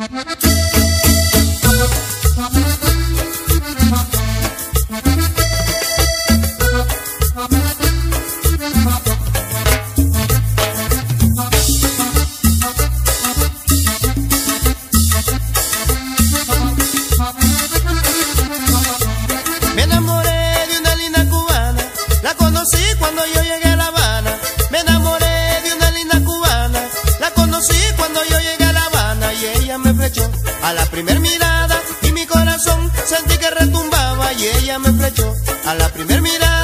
Ha ha ha! A la primer mirada y mi corazón sentí que retumbaba y ella me flechó a la primer mirada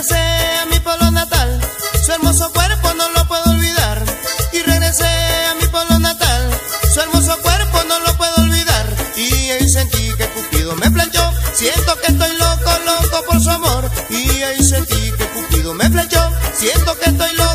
regresé a mi pueblo natal, su hermoso cuerpo no lo puedo olvidar. Y regresé a mi pueblo natal, su hermoso cuerpo no lo puedo olvidar. Y ahí sentí que Cupido me planchó, siento que estoy loco, loco por su amor. Y ahí sentí que Cupido me planchó, siento que estoy loco.